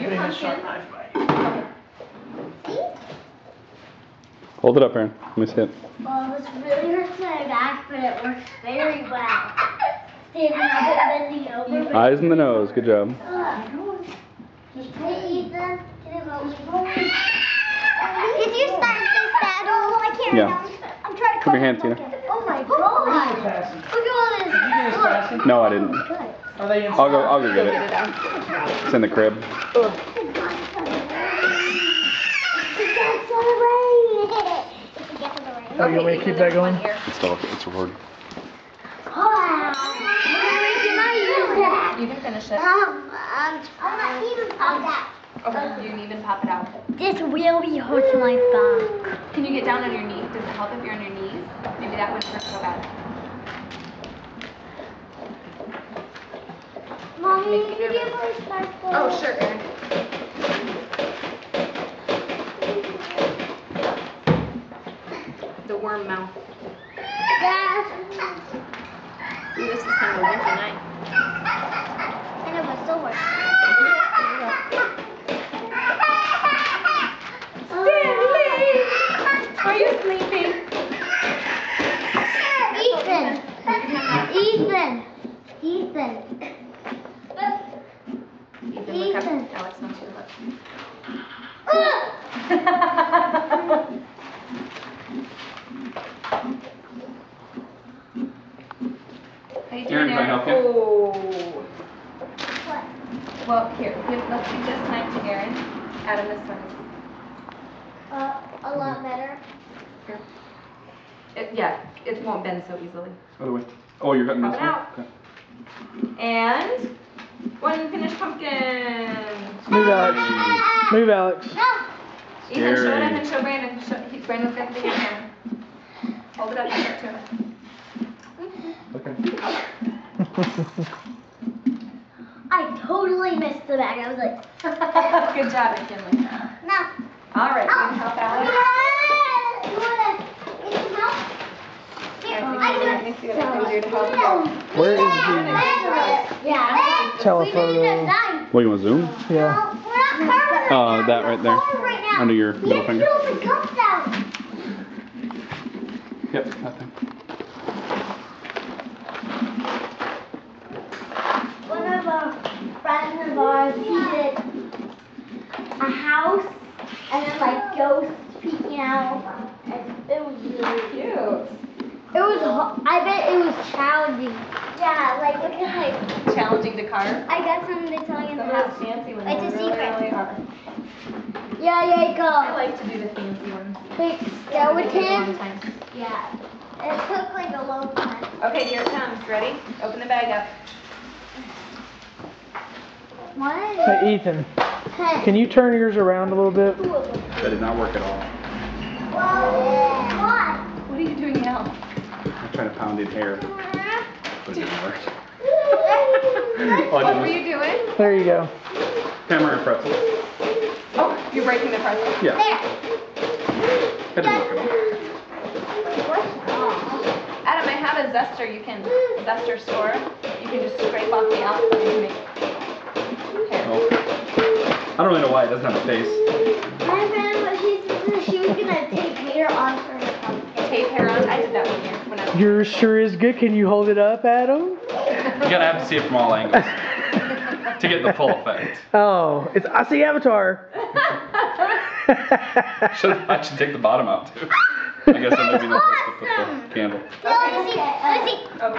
your putting a pumpkin. sharp knife by you. Hold it up, Aaron. Let me see it. Well, this really hurts my back, but it works very well. Standing bending over. Eyes in the nose. Good job. Ugh. Hey, Ethan, can I help you? Did you start this battle? I can't Yeah. I'm trying to Put your hand, Tina. Oh my god. Look at all this. You? No, I didn't. Are they inside? I'll go. I'll go get Get it it. out. It's in the crib. Oh, you want me to keep that going? It's still. It's recording. You can finish it. Um, um, I'm not even pop that. Okay, you can even pop it out. This will really hurts my back. Can you get down on your knee? Does it help if you're on your knees? Maybe that wouldn't hurt so bad. Mommy, Make me can you nervous. please start this? Oh, sure, Erin. The worm mouth. Yes. Ooh, this is kind of a winter night. I know, but still works. Are you sleeping? Ethan. Ethan. Ethan. Ethan, look up. Ethan. Alex wants you to look. Ugh. How you doing, Erin, can I help you? Oh. What? Well, here, give, let's give this knife to Erin. Adam, this one is. Uh, a lot better. Here. It, yeah, it won't bend so easily. Other way. Oh, you're cutting Pop this it one. out. Okay. And one finished pumpkin. Move, Alex. Move, Alex. No. Ethan, show it up Scary. show Brandon. Show, he, Brandon's got the big hand. Hold it up and show it to him. Okay. I totally missed the bag. I was like, Good job, McKinley. no. All right, you can help Alex. You wanna get some help? Here, Let me I see- let see what I can do to help you. Where is the Yeah. telephoto? We need a knife. What, you want to zoom? Yeah. No, we're not carving Uh, that right there. Carve right now. Under your We middle finger. peel the cups out. Yep, that thing. One of our friends of ours, he did a house and then like ghosts peeking out. And it was really Cute. It was. ho- I bet it was challenging. Yeah, like look at like. Challenging to carve. I got something to tell you Some of those fancy ones It's a really, secret. really are. Yeah, yeah, I like to do the fancy ones. Big They take a skeleton. Time. Yeah. It took like a long time. Okay, here it comes. Ready? Open the bag up. What? Hey, Ethan, Hey. can you turn yours around a little bit? Two of them. That did not work at all. Well, what? What are you doing now? I'm trying to pound in air, but it didn't work. Oh, what? What were you doing? There you go. Hammer and pretzel. Oh, you're breaking the pretzel. Yeah, There. that didn't work at all. Adam, I have a zester. You can zester store. You can just scrape off the outside and make hair. Oh. I don't really know why it doesn't have a face. My friend, what she said, she was gonna take hair off her pumpkin. Tape hair on. I did that one year when I was. Yours sure is good. Can you hold it up, Adam? You gotta have to see it from all angles to get the full effect. Oh, it's I see Avatar. Should I should take the bottom out too. I guess I'm maybe not supposed to put the candle. Let's see. Let's see.